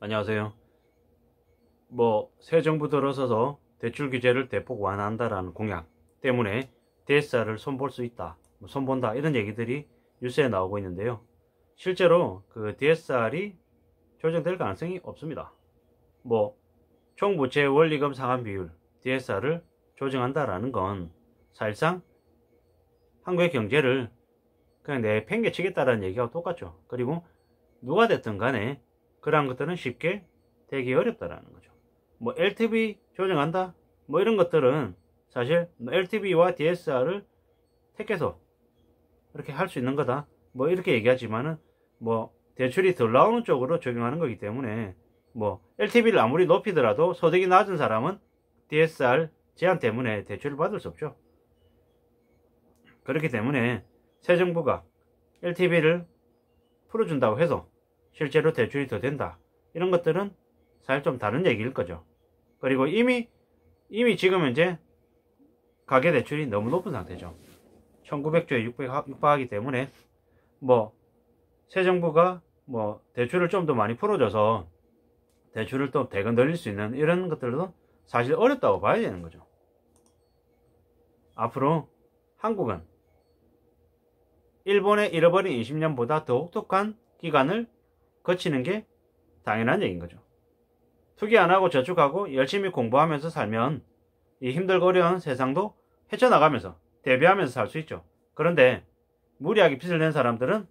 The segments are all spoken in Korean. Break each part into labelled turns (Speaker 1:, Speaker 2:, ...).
Speaker 1: 안녕하세요. 뭐 새 정부 들어서서 대출 규제를 대폭 완화한다라는 공약 때문에 DSR을 손볼 수 있다, 뭐 손본다 이런 얘기들이 뉴스에 나오고 있는데요. 실제로 그 DSR이 조정될 가능성이 없습니다. 뭐 총부채 원리금 상환 비율 DSR을 조정한다라는 건 사실상 한국의 경제를 그냥 내 팽개치겠다라는 얘기하고 똑같죠. 그리고 누가 됐든 간에 그러한 것들은 쉽게 되기 어렵다라는 거죠. 뭐 LTV 조정한다? 뭐 이런 것들은 사실 LTV와 DSR을 택해서 이렇게 할 수 있는 거다. 뭐 이렇게 얘기하지만은 뭐 대출이 덜 나오는 쪽으로 적용하는 거기 때문에 뭐 LTV를 아무리 높이더라도 소득이 낮은 사람은 DSR 제한 때문에 대출을 받을 수 없죠. 그렇기 때문에 새 정부가 LTV를 풀어준다고 해서 실제로 대출이 더 된다. 이런 것들은 사실 좀 다른 얘기일 거죠. 그리고 이미 이미 지금 현재 가계 대출이 너무 높은 상태죠. 1900조에 육박하기 때문에 뭐 새 정부가 뭐 대출을 좀 더 많이 풀어줘서 대출을 또 대건 늘릴 수 있는 이런 것들도 사실 어렵다고 봐야 되는 거죠. 앞으로 한국은 일본의 잃어버린 20년보다 더 혹독한 기간을 거치는 게 당연한 얘기인 거죠. 투기 안 하고 저축하고 열심히 공부하면서 살면 이 힘들고 어려운 세상도 헤쳐나가면서 대비하면서 살 수 있죠. 그런데 무리하게 빚을 낸 사람들은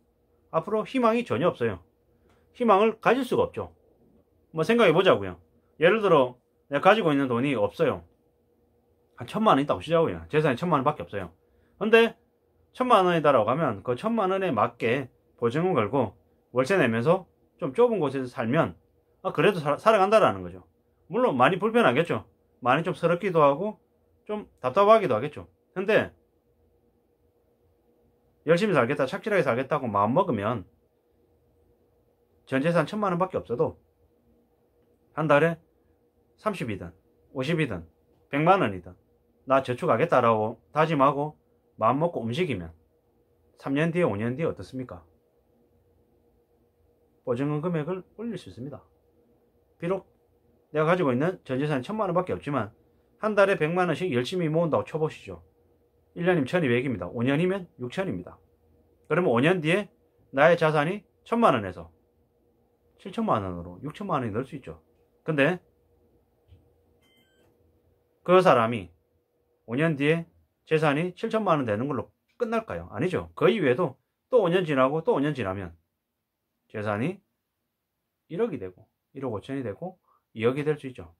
Speaker 1: 앞으로 희망이 전혀 없어요. 희망을 가질 수가 없죠. 뭐 생각해 보자고요. 예를 들어 내가 가지고 있는 돈이 없어요. 한 천만 원 있다고 시자고요. 재산이 천만 원밖에 없어요. 근데 천만 원이다라고 하면 그 천만 원에 맞게 보증금 걸고 월세 내면서 좀 좁은 곳에서 살면 아, 그래도 살, 살아간다라는 거죠. 물론 많이 불편하겠죠. 많이 좀 서럽기도 하고 좀 답답하기도 하겠죠. 근데 열심히 살겠다, 착실하게 살겠다고 마음먹으면 전 재산 천만 원밖에 없어도 한 달에 30이든 50이든 100만 원이든 나 저축하겠다라고 다짐하고 마음먹고 움직이면 3년 뒤에 5년 뒤에 어떻습니까? 보증금 금액을 올릴 수 있습니다. 비록 내가 가지고 있는 전재산이 천만 원 밖에 없지만 한 달에 100만 원씩 열심히 모은다고 쳐보시죠. 1년이면 1200입니다. 5년이면 6000입니다. 그러면 5년 뒤에 나의 자산이 천만 원에서 7천만 원으로 6천만 원이 늘 수 있죠. 근데 그 사람이 5년 뒤에 재산이 7천만 원 되는 걸로 끝날까요? 아니죠. 그 이외에도 또 5년 지나고 또 5년 지나면 재산이 1억이 되고 1억 5천이 되고 2억이 될 수 있죠.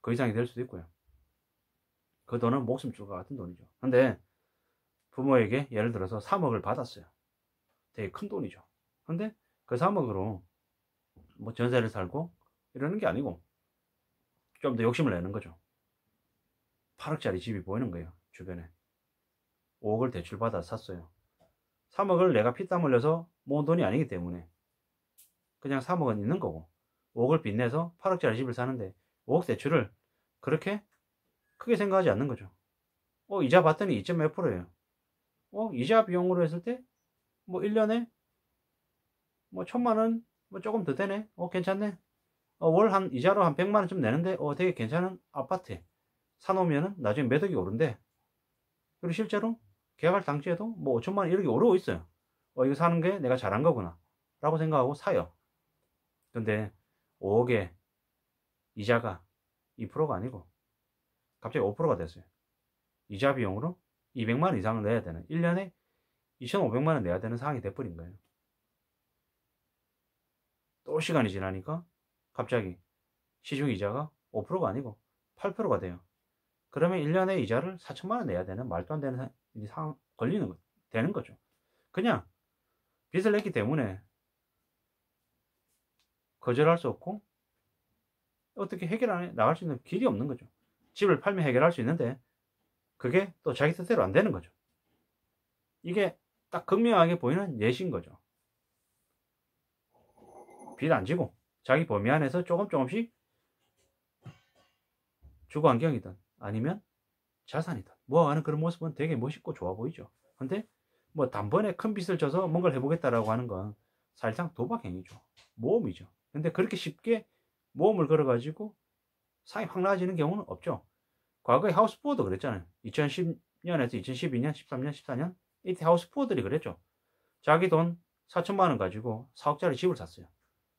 Speaker 1: 그 이상이 될 수도 있고요. 그 돈은 목숨 줄과 같은 돈이죠. 근데 부모에게 예를 들어서 3억을 받았어요. 되게 큰 돈이죠. 근데 그 3억으로 뭐 전세를 살고 이러는 게 아니고 좀 더 욕심을 내는 거죠. 8억짜리 집이 보이는 거예요. 주변에. 5억을 대출받아 샀어요. 3억을 내가 피땀 흘려서 모은 돈이 아니기 때문에 그냥 3억은 있는 거고 5억을 빚내서 8억짜리 집을 사는데 5억 대출을 그렇게 크게 생각하지 않는 거죠. 어, 이자 받더니 2. 몇 프로예요. 어, 이자 비용으로 했을 때 뭐 1년에 뭐 천만 원 뭐 조금 더 되네. 어, 괜찮네. 어, 월 한 이자로 한 100만 원좀 내는데 어, 되게 괜찮은 아파트 사놓으면은 나중에 매덕이 오른대. 그리고 실제로 계약할 당시에도 뭐 5천만 원 이렇게 오르고 있어요. 어, 이거 사는 게 내가 잘한 거구나. 라고 생각하고 사요. 근데 5억에 이자가 2%가 아니고 갑자기 5%가 됐어요. 이자 비용으로 200만 원 이상을 내야 되는 1년에 2,500만 원 내야 되는 상황이 돼버린 거예요. 또 시간이 지나니까 갑자기 시중 이자가 5%가 아니고 8%가 돼요. 그러면 1년에 이자를 4천만 원 내야 되는 말도 안 되는 상황 걸리는 거 되는 거죠. 그냥 빚을 냈기 때문에 거절할 수 없고 어떻게 해결 안해 나갈 수 있는 길이 없는 거죠. 집을 팔면 해결할 수 있는데 그게 또 자기 뜻대로 안 되는 거죠. 이게 딱 극명하게 보이는 예시인 거죠. 빚 안 지고 자기 범위 안에서 조금 조금씩 주거 환경이든 아니면 자산이든 모아가는 그런 모습은 되게 멋있고 좋아 보이죠. 근데 뭐 단번에 큰 빚을 져서 뭔가를 해보겠다라고 하는 건 사실상 도박 행위죠. 모험이죠. 근데 그렇게 쉽게 모험을 걸어가지고 상이 확 나아지는 경우는 없죠. 과거에 하우스푸어도 그랬잖아요. 2010년에서 2012년, 13년, 14년 이때 하우스푸어들이 그랬죠. 자기 돈 4천만 원 가지고 4억짜리 집을 샀어요.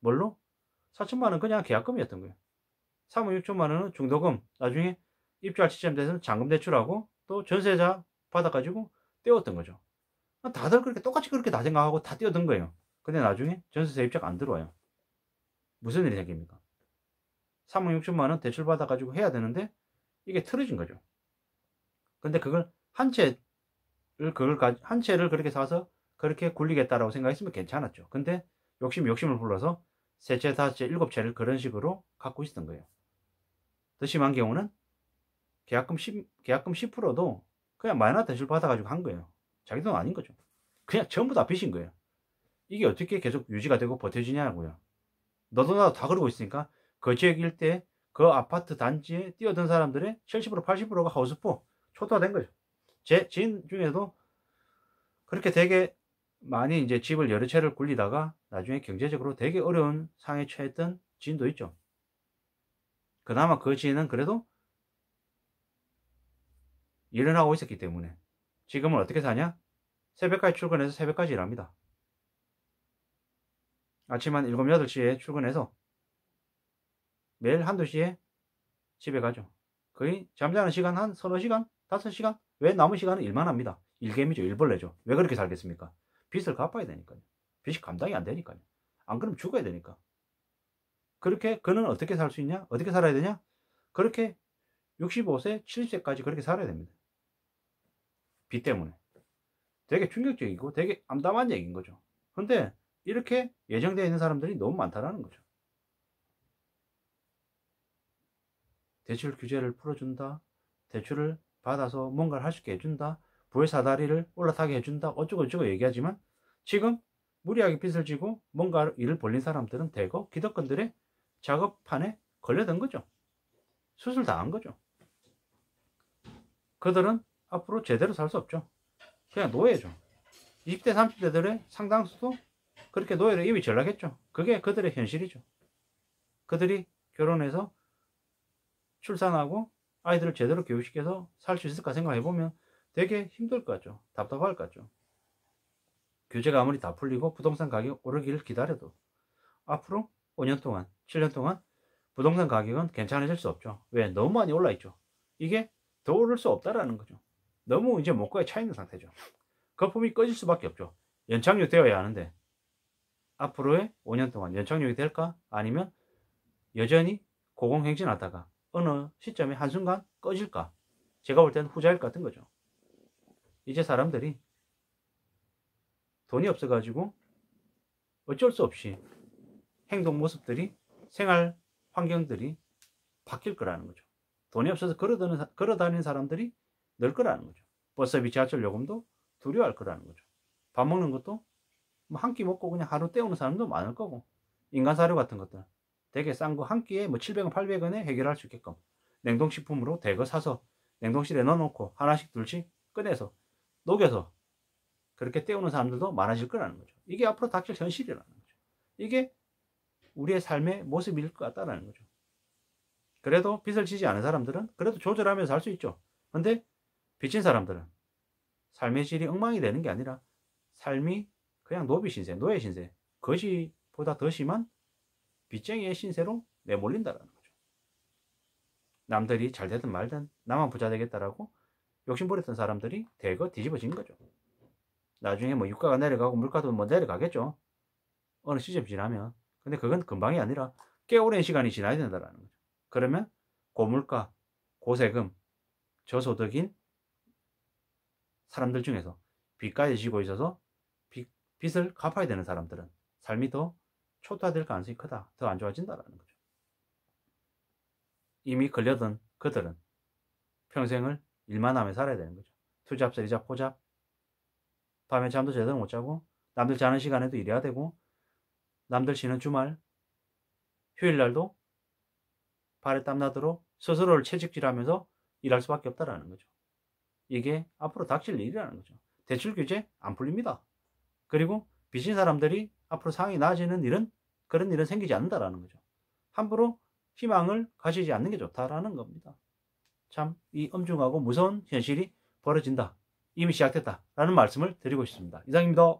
Speaker 1: 뭘로? 4천만 원 그냥 계약금이었던 거예요. 3억 6천만 원은 중도금, 나중에 입주할 시점 돼서 잔금 대출하고 또 전세자 받아가지고 떼었던 거죠. 다들 그렇게 똑같이 그렇게 다 생각하고 다 뛰어든 거예요. 근데 나중에 전세세 입자가 안 들어와요. 무슨 일이 생깁니까? 3억 6천만 원 대출 받아가지고 해야 되는데 이게 틀어진 거죠. 근데 그걸 한 채를 그걸 한 채를 그렇게 사서 그렇게 굴리겠다라고 생각했으면 괜찮았죠. 근데 욕심 욕심을 불러서 세 채, 다섯 채, 일곱 채를 그런 식으로 갖고 있었던 거예요. 더 심한 경우는 계약금 10, 계약금 10%도 그냥 마이너 대출 받아가지고 한 거예요. 자기 돈 아닌 거죠. 그냥 전부 다 빚인 거예요. 이게 어떻게 계속 유지가 되고 버텨지냐고요. 너도 나도 다 그러고 있으니까 그 지역 일대 그 아파트 단지에 뛰어든 사람들의 70% 80%가 하우스포 초토화된 거죠. 제 지인 중에도 그렇게 되게 많이 이제 집을 여러 채를 굴리다가 나중에 경제적으로 되게 어려운 상황에 처했던 지인도 있죠. 그나마 그 지인은 그래도 일을 하고 있었기 때문에 지금은 어떻게 사냐? 새벽까지 출근해서 새벽까지 일합니다. 아침 한 7, 8시에 출근해서 매일 한두 시에 집에 가죠. 거의 잠자는 시간 한 서너 시간, 다섯 시간? 왜 남은 시간은 일만 합니다. 일개미죠, 일벌레죠. 왜 그렇게 살겠습니까? 빚을 갚아야 되니까요. 빚이 감당이 안 되니까요. 안 그러면 죽어야 되니까. 그렇게 그는 어떻게 살 수 있냐? 어떻게 살아야 되냐? 그렇게 65세, 70세까지 그렇게 살아야 됩니다. 빚 때문에. 되게 충격적이고 되게 암담한 얘기인 거죠. 근데 이렇게 예정되어 있는 사람들이 너무 많다라는 거죠. 대출 규제를 풀어준다. 대출을 받아서 뭔가를 할 수 있게 해준다. 부의 사다리를 올라타게 해준다. 어쩌고저쩌고 얘기하지만 지금 무리하게 빚을 지고 뭔가 일을 벌린 사람들은 대거 기득권들의 작업판에 걸려든 거죠. 수술 다한 거죠. 그들은 앞으로 제대로 살 수 없죠. 그냥 노예죠. 20대, 30대들의 상당수도 그렇게 노예를 이미 전락했죠. 그게 그들의 현실이죠. 그들이 결혼해서 출산하고 아이들을 제대로 교육시켜서 살 수 있을까 생각해보면 되게 힘들 것 같죠. 답답할 것 같죠. 규제가 아무리 다 풀리고 부동산 가격 오르기를 기다려도 앞으로 5년 동안, 7년 동안 부동산 가격은 괜찮아질 수 없죠. 왜? 너무 많이 올라 있죠. 이게 더 오를 수 없다라는 거죠. 너무 이제 목과에 차 있는 상태죠. 거품이 꺼질 수밖에 없죠. 연착륙 되어야 하는데 앞으로의 5년 동안 연착륙이 될까? 아니면 여전히 고공행진하다가 어느 시점에 한순간 꺼질까? 제가 볼 때는 후자일 것 같은 거죠. 이제 사람들이 돈이 없어가지고 어쩔 수 없이 행동 모습들이 생활 환경들이 바뀔 거라는 거죠. 돈이 없어서 걸어 다니는 사람들이 늘 거라는 거죠. 버스비 지하철 요금도 두려워할 거라는 거죠. 밥 먹는 것도 뭐 한 끼 먹고 그냥 하루 때우는 사람도 많을 거고 인간 사료 같은 것들 되게 싼 거 한 끼에 뭐 700원, 800원에 해결할 수 있게끔 냉동식품으로 대거 사서 냉동실에 넣어놓고 하나씩 둘씩 꺼내서 녹여서 그렇게 때우는 사람들도 많아질 거라는 거죠. 이게 앞으로 닥칠 현실이라는 거죠. 이게 우리의 삶의 모습일 것 같다라는 거죠. 그래도 빚을 지지 않은 사람들은 그래도 조절하면서 살 수 있죠. 근데 빚진 사람들은 삶의 질이 엉망이 되는 게 아니라 삶이 그냥 노비 신세, 노예 신세, 거지보다 더 심한 빚쟁이의 신세로 내몰린다라는 거죠. 남들이 잘 되든 말든 나만 부자 되겠다라고 욕심부렸던 사람들이 대거 뒤집어진 거죠. 나중에 뭐 유가가 내려가고 물가도 뭐 내려가겠죠. 어느 시점 지나면. 근데 그건 금방이 아니라 꽤 오랜 시간이 지나야 된다라는 거죠. 그러면 고물가, 고세금, 저소득인 사람들 중에서 빚까지 지고 있어서 빚, 빚을 갚아야 되는 사람들은 삶이 더 초토화될 가능성이 크다. 더 안 좋아진다라는 거죠. 이미 걸려든 그들은 평생을 일만 하며 살아야 되는 거죠. 투잡, 세리잡, 포잡. 밤에 잠도 제대로 못 자고 남들 자는 시간에도 일해야 되고 남들 쉬는 주말 휴일날도 발에 땀나도록 스스로를 채찍질하면서 일할 수밖에 없다라는 거죠. 이게 앞으로 닥칠 일이라는 거죠. 대출 규제 안 풀립니다. 그리고 빚진 사람들이 앞으로 상황이 나아지는 일은 그런 일은 생기지 않는다라는 거죠. 함부로 희망을 가지지 않는 게 좋다라는 겁니다. 참 이 엄중하고 무서운 현실이 벌어진다. 이미 시작됐다. 라는 말씀을 드리고 싶습니다. 이상입니다.